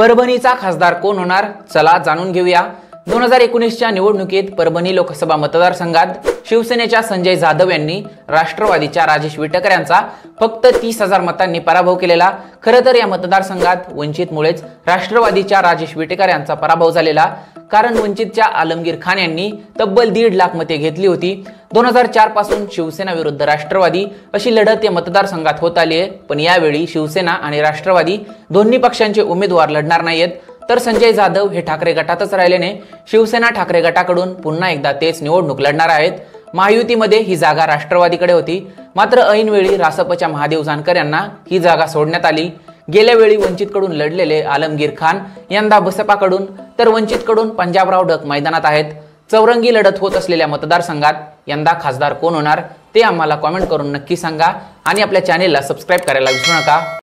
परभणीचा खासदार कोण होणार? चला जाणून घेऊया. दोन हजार एकोणीसच्या निवडणुकीत परभणी लोकसभा मतदारसंघात शिवसेनेच्या संजय जाधव यांनी राष्ट्रवादीच्या राजेश विटकर यांचा फक्त तीस हजार मतांनी पराभव केलेला. खरं तर या मतदारसंघात वंचितमुळेच राष्ट्रवादीच्या राजेश विटेकर यांचा पराभव झालेला. कारण वंचितच्या आलमगीर खान यांनी तब्बल दीड लाख मते घेतली होती. दोन हजार चारपासून शिवसेना विरुद्ध राष्ट्रवादी अशी लढत या मतदारसंघात होत आली आहे. पण यावेळी शिवसेना आणि राष्ट्रवादी दोन्ही पक्षांचे उमेदवार लढणार नाहीयेत. तर संजय जाधव हे ठाकरे गटातच राहिल्याने शिवसेना ठाकरे गटाकडून पुन्हा एकदा तेच निवडणूक लढणार आहेत. महायुतीमध्ये ही जागा राष्ट्रवादीकडे होती. मात्र ऐनवेळी रासपच्या महादेव जानकर यांना ही जागा सोडण्यात आली. गेल्या वेळी वंचितकडून लढलेले आलमगीर खान यंदा बसपाकडून तर वंचितकडून पंजाबराव डक मैदानात आहेत. चौरंगी लढत होत असलेल्या मतदारसंघात यंदा खासदार कोण होणार ते आम्हाला कॉमेंट करून नक्की सांगा आणि आपल्या चॅनेलला सबस्क्राईब करायला विसरू नका.